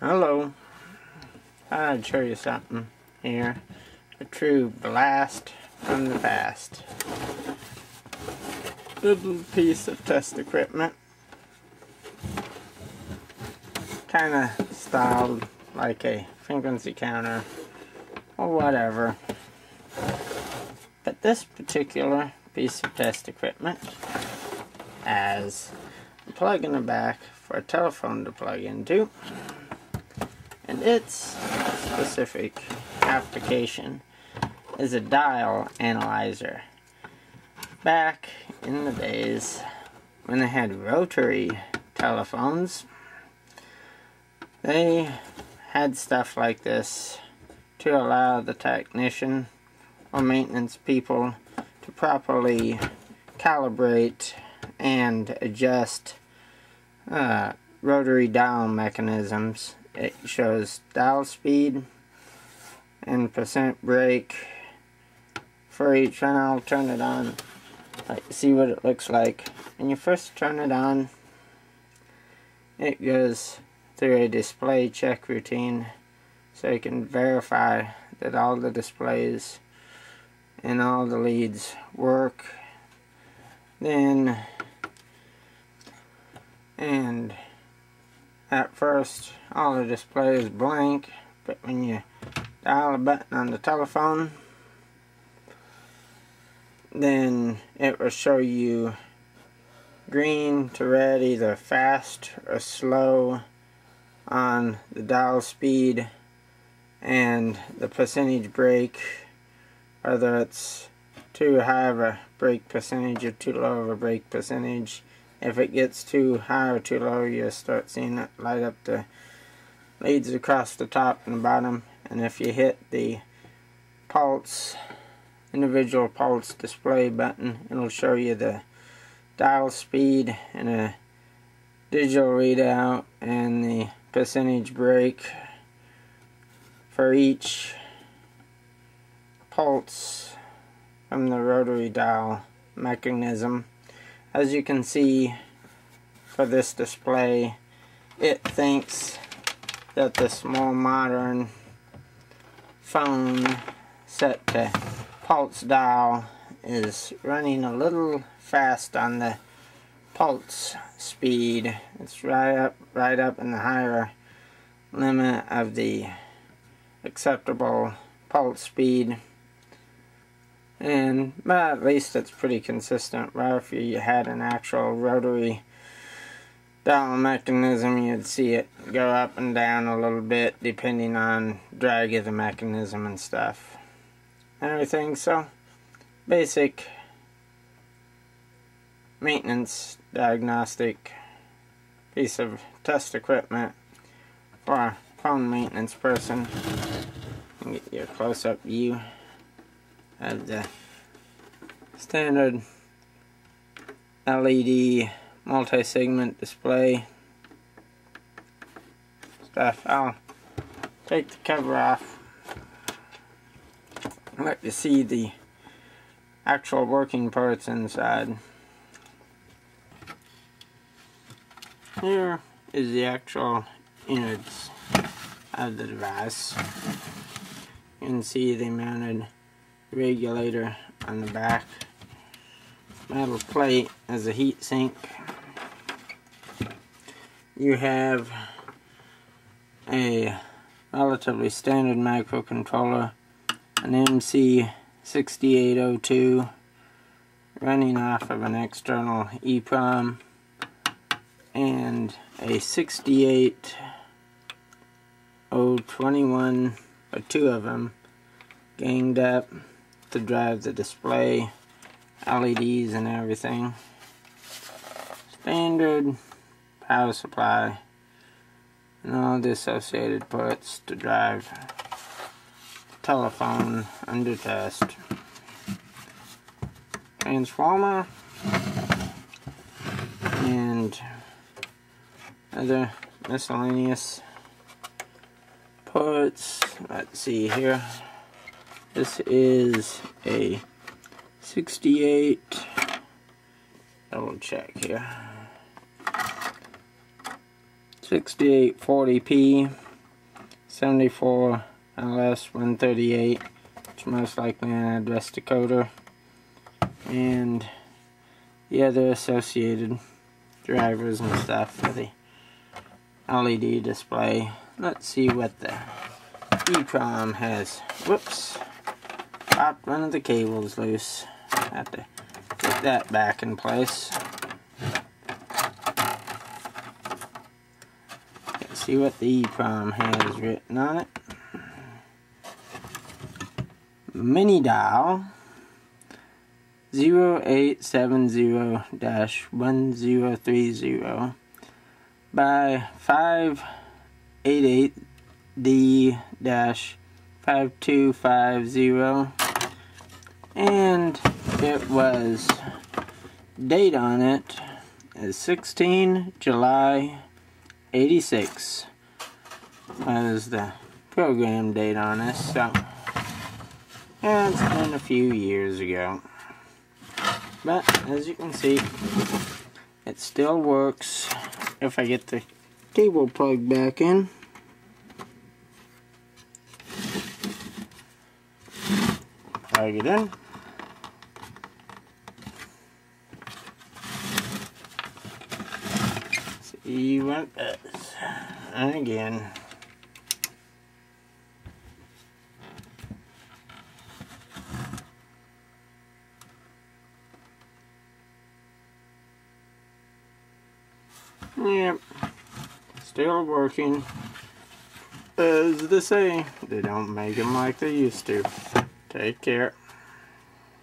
Hello. I'll show you something here. A true blast from the past. Little piece of test equipment. Kinda styled like a frequency counter or whatever. But this particular piece of test equipment has a plug in the back for a telephone to plug into and its specific application is a dial analyzer. Back in the days when they had rotary telephones, they had stuff like this to allow the technician or maintenance people to properly calibrate and adjust uh, rotary dial mechanisms it shows dial speed and percent break for each and I'll turn it on. Like, see what it looks like. When you first turn it on, it goes through a display check routine so you can verify that all the displays and all the leads work. Then, and at first, all the display is blank, but when you dial a button on the telephone, then it will show you green to red, either fast or slow on the dial speed and the percentage break, whether it's too high of a break percentage or too low of a break percentage if it gets too high or too low you start seeing it light up the leads across the top and the bottom. And if you hit the pulse individual pulse display button it'll show you the dial speed and a digital readout and the percentage break for each pulse from the rotary dial mechanism as you can see for this display, it thinks that the small modern phone set to pulse dial is running a little fast on the pulse speed. It's right up right up in the higher limit of the acceptable pulse speed and but at least it's pretty consistent right? If you had an actual rotary dial mechanism you'd see it go up and down a little bit depending on drag of the mechanism and stuff. Everything so basic maintenance diagnostic piece of test equipment for a phone maintenance person. Get you a close-up view have the standard LED multi-segment display stuff. I'll take the cover off. let you see the actual working parts inside. Here is the actual innards of the device. You can see they mounted regulator on the back. Metal plate as a heat sink. You have a relatively standard microcontroller, an MC6802 running off of an external EEPROM and a 68021 or two of them ganged up to drive the display, LEDs and everything. Standard power supply and all the associated parts to drive telephone under test. Transformer and other miscellaneous parts. Let's see here. This is a 68, double check here, 6840p 74 LS 138 which most likely an address decoder and the other associated drivers and stuff for the LED display. Let's see what the EEPROM has. Whoops. One of the cables loose. Have to get that back in place. Let's see what the EEPROM has written on it. Mini dial 0870-1030 by 588D-5250 and it was date on it is 16 July 86 was the program date on this so it's been a few years ago. But as you can see it still works if I get the cable plugged back in plug it in see it does and again Yep. Still working. As they say, they don't make them like they used to. Take care.